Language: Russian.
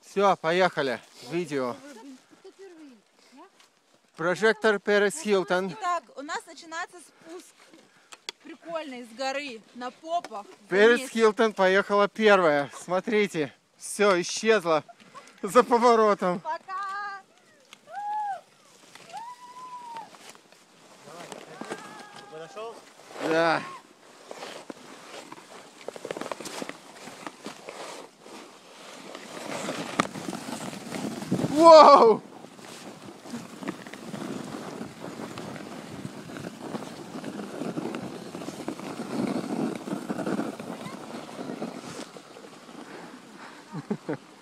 Все, поехали. Видео. Прожектор Перес Хилтон. Итак, у нас начинается спуск прикольный с горы на попах. Перес. Хилтон поехала первая. Смотрите, все, исчезла за поворотом. Пока! Подошел? Да. Whoa!